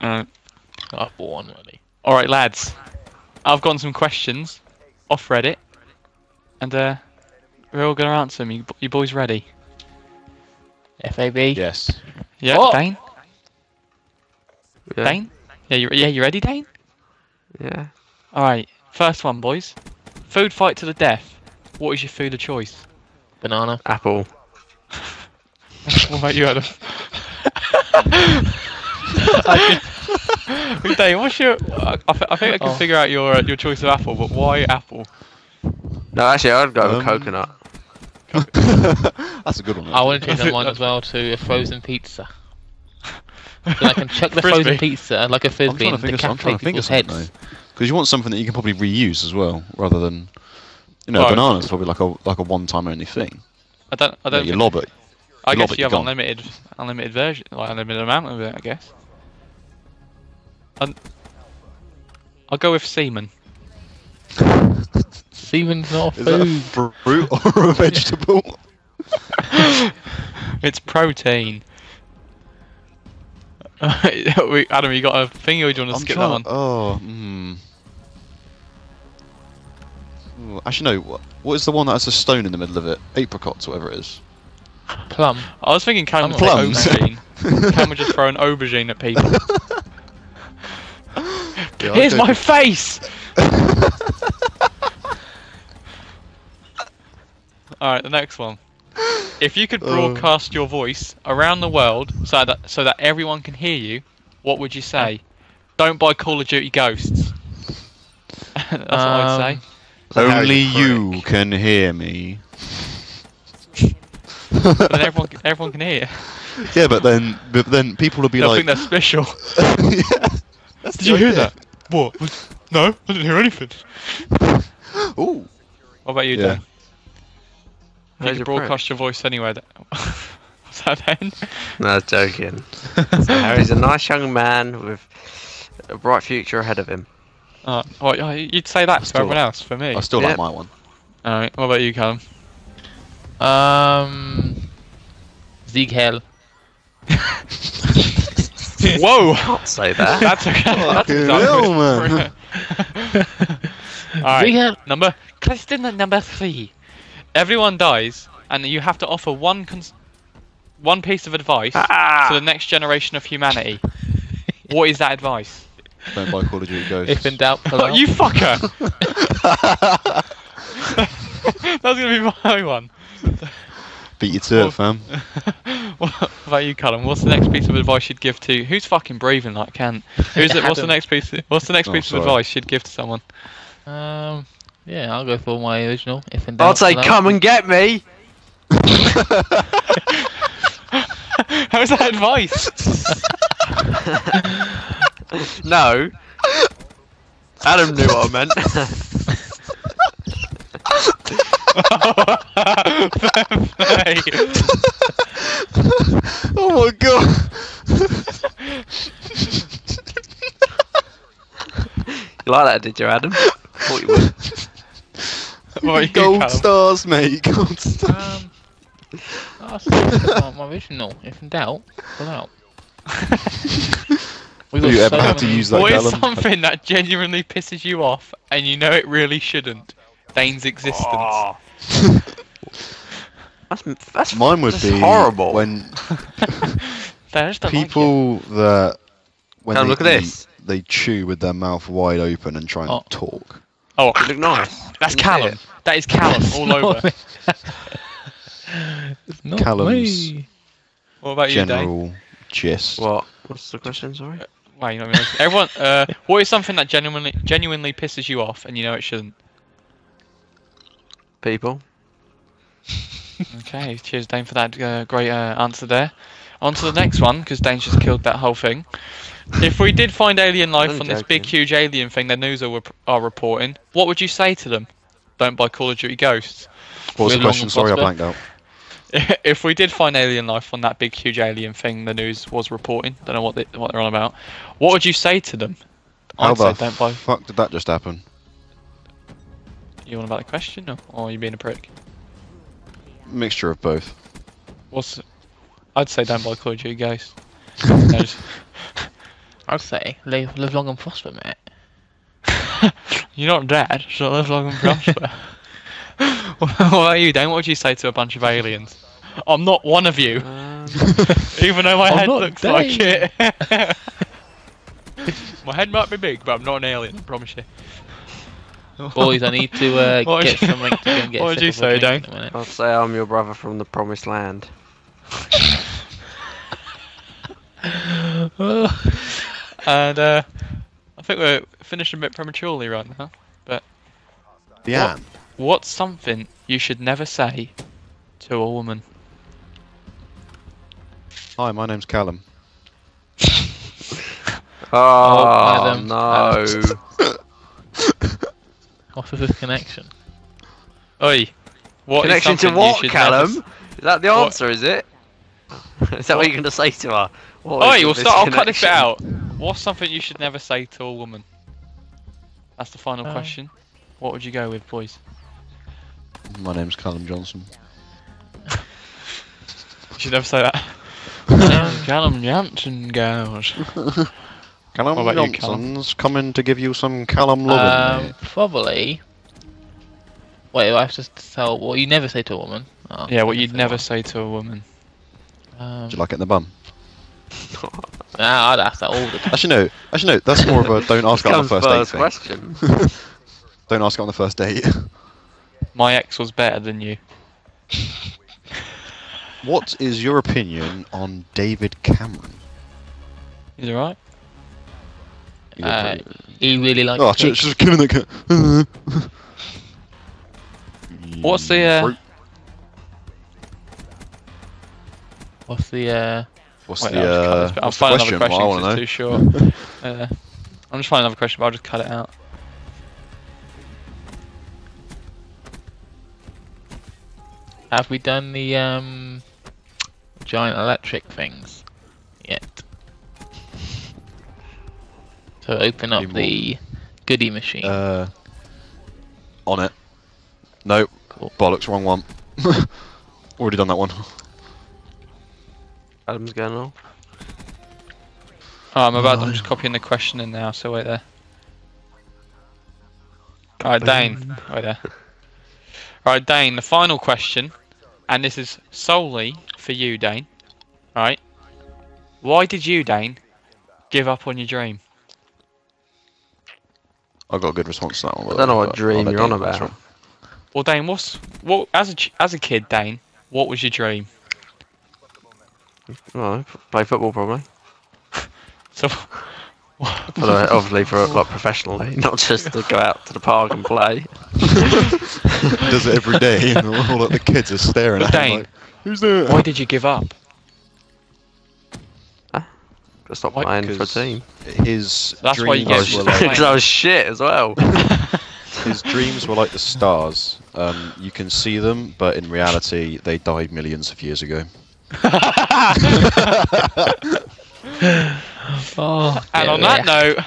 Uh, I've bought one already. all right, lads. I've gotten some questions off Reddit, and uh, we're all gonna answer them. You, you boys ready? FAB. Yes. Yeah, Oh! Dane. Yeah. Dane. Yeah, you yeah, you ready, Dane? Yeah. All right. First one, boys. Food fight to the death. What is your food of choice? Banana. Apple. what about you, Adam? Dane, what's your? I, I think I can Oh. figure out your uh, your choice of apple, but why apple? No, actually, I'd go with Um, coconut. That's a good one. I want to change That's my it, mind that's- as well to a frozen pizza. Then I can chuck the frozen pizza like a I'm frisbee trying to and think I'm trying decapitate to think of people's something heads. Because you want something that you can probably reuse as well, rather than you know, Right. bananas probably like a like a one-time only thing. I don't. I You, don't. you think- lob it. I you guess you have gone. unlimited, unlimited version, like unlimited amount of it. I guess. i I'll go with semen. Semen's not a Is that a food. fruit or a vegetable? It's protein. Wait, Adam, you got a thing or do you want to I'm skip trying. that one? Oh, hmm. Actually, no. What, what is the one that has a stone in the middle of it? Apricots, whatever it is. Plum. I was thinking Cam would Plums. aubergine. Cam would just throw an aubergine at people. Yeah, Here's my face! Alright, the next one. If you could Oh. broadcast your voice around the world so that so that everyone can hear you, what would you say? Don't buy Call of Duty Ghosts. That's what I'd um, say. So Harry's a Only you prick. can hear me. But everyone everyone can hear. Yeah, but then but then people will be They'll like, think they're special. yeah. That's Did you hear that? What? No, I didn't hear anything. Ooh. What about you, Yeah. Dan? You Harry's can prick. broadcast your voice anywhere. That... What's that then? No, I was joking. so Harry's a nice young man with a bright future ahead of him. Uh, well, you'd say that for still everyone like- else. For me. I still Yeah. like my one. Alright, what about you, Callum? Um. Zeke Hell. Whoa! Can't say that. That's okay. That's Fucking exactly hell, man. Alright, Hell. number question number three. Everyone dies, and you have to offer one cons- one piece of advice Ah! to the next generation of humanity. what is that advice? Don't buy Call of Duty Ghosts. If in doubt, pull Oh, out. you fucker! That's gonna be my one. Beat you to Well- it, fam. what about you, Callum? What's the next piece of advice you'd give to who's fucking breathing like Kent? Who's it? What's the next piece? What's the next Oh, piece sorry. of advice you'd give to someone? Um. Yeah, I'll go for my original. If in doubt, I'll say, come and get me! How's that advice? No. Adam knew what I meant. Oh my god. you like that, did you, Adam? Thought you would. What about you, Gold Callum? stars, mate. Gold stars. Um. I'll still stick on my original. If in doubt, pull out. We Have got you ever so had to use that, What is Callum? something that genuinely pisses you off and you know it really shouldn't? Dane's existence. Oh. That's, that's, Mine would that's be horrible. when They like people that when Come, they look at eat, this. they chew with their mouth wide open and try and Oh. talk. Oh, You look nice. that's Can you see Callum. That is Callum all Not over. me. It's not Callum's me. What about you, Dane? General gist. What? What's the question, sorry? Wait, you're not gonna- everyone. Uh, what is something that genuinely genuinely pisses you off and you know it shouldn't? People. Okay, cheers, Dane, for that uh, great uh, answer there. On to the next one, because Dane's just killed that whole thing. If we did find alien life I'm on this big, huge alien thing the news are, are reporting, what would you say to them? Don't buy Call of Duty Ghosts. what was the We're long question? Sorry, I blanked out. if we did find alien life on that big, huge alien thing the news was reporting, don't know what, they, what they're on about, what would you say to them? How I'd say don't buy. fuck did that just happen? You want about the question, or, or are you being a prick? Mixture of both. What's? I'd say don't buy Call of Duty Ghost. No, just- I'd say live, live long and prosper, mate. You're not dead, so live long and prosper. what about you, Dan? What would you say to a bunch of aliens? I'm not one of you, Um, even though my I'm head not looks like it. my head might be big, but I'm not an alien. I promise you. Boys, I need to uh, get you- something to go and get. what would you say, Dan? in a minute. I'll say I'm your brother from the promised land. and uh, I think we're finishing a bit prematurely right now. But the What? Anne. What's something you should never say to a woman? Hi, my name's Callum. Oh, Adam, no. What's with this connection? Oi, what is Connection to what, Callum? never Is that the answer, is it? is that what you're going to say to her? What Oi, we'll start. I'll cut this bit out. What's something you should never say to a woman? That's the final Um, question. What would you go with, boys? My name's Callum Johnson. You should never say that. Um, Callum Jansen goes. Callum What about you, Johnson's coming to give you some Callum loving. Um, probably. Wait, I have to tell what you never say to a woman. Oh, Yeah, what you'd never one. say to a woman. Um, Do you like it in the bum? nah, I'd ask that all the time. Actually, no. Actually, no. That's more of a don't ask it on the first date first thing. question. Don't ask it on the first date. My ex was better than you. what is your opinion on David Cameron? Is it right? Uh, he really likes oh, pigs. just, just giving the cat. What's the, uh, What's the uh? What's Wait, the, I'll, just cut uh. I'll what's the find question? another question. I 'cause want it's to know. too short. uh, I'm just finding another question, but I'll just cut it out. Have we done the um giant electric things yet? So open up the goodie machine. Uh, on it. No. Cool. Bollocks, wrong one. Already done that one. Adam's going on. Oh, I'm about. I'm just copying the question in now. So wait there. Alright, Dane. Wait there. Alright, Dane. The final question, and this is solely for you, Dane. Right? Why did you, Dane, give up on your dream? I got a good response to that one. I don't know what dream you're on about. it. Well, Dane, what's what as a as a kid, Dane? What was your dream? Oh, play football probably. So, But uh, obviously for like professionally, not just to go out to the park and play. Does it every day, and all like, the kids are staring But at him Dane, like, "Who's there?" why did you give up? Just stop Why? playing for a team. His That's why you dreams get were like. Because I was shit as well. his dreams were like the stars. Um, you can see them, but in reality, they died millions of years ago. Oh, And on that note,